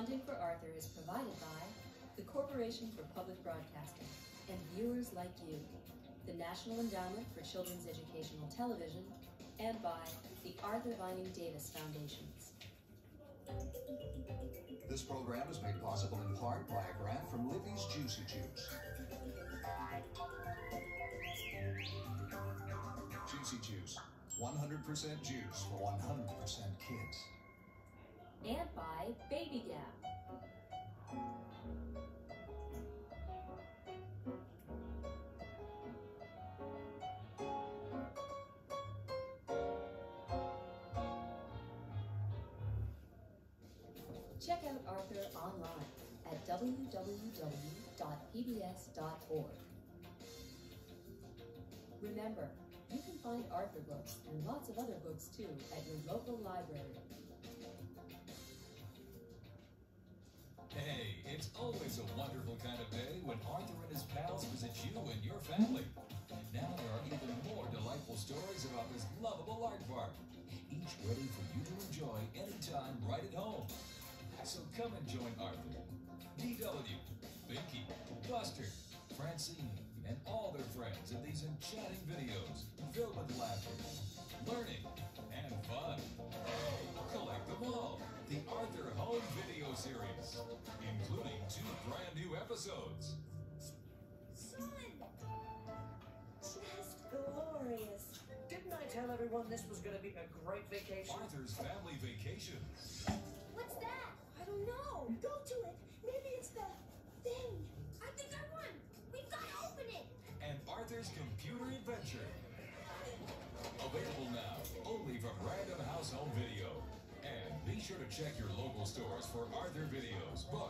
Funding for Arthur is provided by the Corporation for Public Broadcasting and viewers like you, the National Endowment for Children's Educational Television, and by the Arthur Vining Davis Foundations. This program is made possible in part by a grant from Libby's Juicy Juice. Juicy Juice, 100% juice for 100% kids. And by Baby Gap. Check out Arthur online at www.pbs.org. Remember, you can find Arthur books and lots of other books too at your local library. It's always a wonderful kind of day when Arthur and his pals visit you and your family. Now there are even more delightful stories about this lovable aardvark, each ready for you to enjoy anytime right at home. So come and join Arthur, DW, Binky, Buster, Francine, and all their friends in these enchanting videos filled with laughter, learning, episodes. Son! Just glorious. Didn't I tell everyone this was going to be a great vacation? Arthur's Family Vacation. What's that? I don't know. Go to it. Maybe it's the thing. I think I won. We've got to open it. and Arthur's Computer Adventure. Available now only from Random House Home Video. And be sure to check your local stores for Arthur videos, books,